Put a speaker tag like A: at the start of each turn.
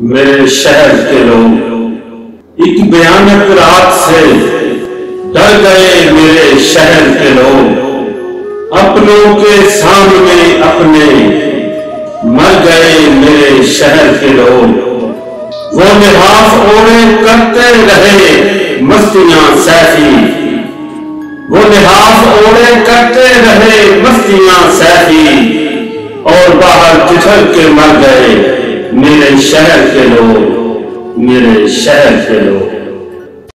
A: میرے شہر کے لوگ، ایک بیانک رات سے ڈر گئے میرے شہر کے لوگ۔ اپنوں کے سامنے اپنے مر گئے میرے شہر کے لوگ۔ وہ لحاظ اوڑے کرتے رہے مستیاں سیفی۔ وہ لحاظ اوڑے کرتے رہے مستیاں سیفی۔ اور باہر چچل کے مر گئے میرے شہر کے لوگ میرے شہر کے لوگ